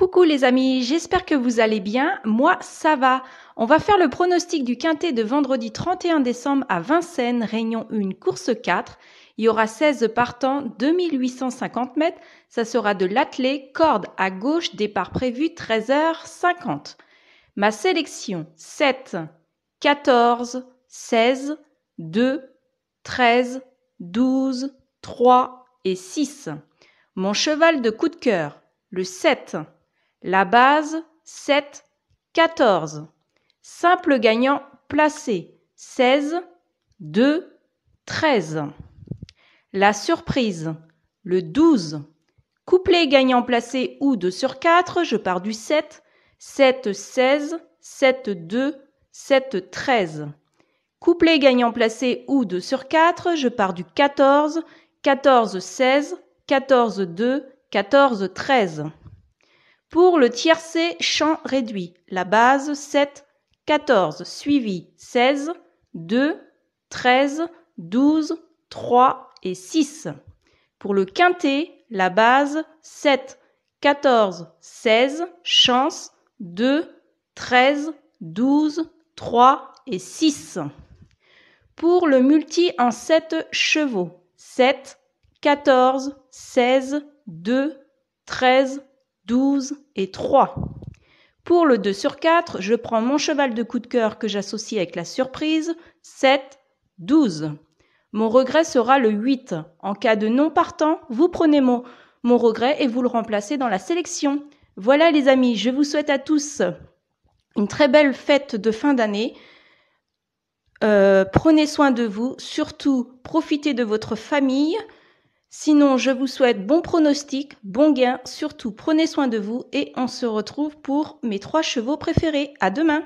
Coucou les amis, j'espère que vous allez bien. Moi, ça va. On va faire le pronostic du quintet de vendredi 31 décembre à Vincennes, Réunion 1, course 4. Il y aura 16 partants, 2850 mètres. Ça sera de l'attelé, corde à gauche, départ prévu 13h50. Ma sélection 7, 14, 16, 2, 13, 12, 3 et 6. Mon cheval de coup de cœur, le 7. La base 7, 14. Simple gagnant placé 16, 2, 13. La surprise le 12. Couplet gagnant placé ou 2 sur 4, je pars du 7, 7, 16, 7, 2, 7, 13. Couplet gagnant placé ou 2 sur 4, je pars du 14, 14, 16, 14, 2, 14, 13. Pour le tiercé champ réduit, la base 7, 14, suivi 16, 2, 13, 12, 3 et 6. Pour le quintet, la base 7, 14, 16, chance 2, 13, 12, 3 et 6. Pour le multi en 7 chevaux, 7, 14, 16, 2, 13, 12 et 3. Pour le 2 sur 4, je prends mon cheval de coup de cœur que j'associe avec la surprise, 7, 12. Mon regret sera le 8. En cas de non partant, vous prenez mon, regret et vous le remplacez dans la sélection. Voilà les amis, je vous souhaite à tous une très belle fête de fin d'année. Euh, prenez soin de vous, surtout profitez de votre famille. Sinon, je vous souhaite bon pronostic, bon gain, surtout prenez soin de vous et on se retrouve pour mes trois chevaux préférés. À demain!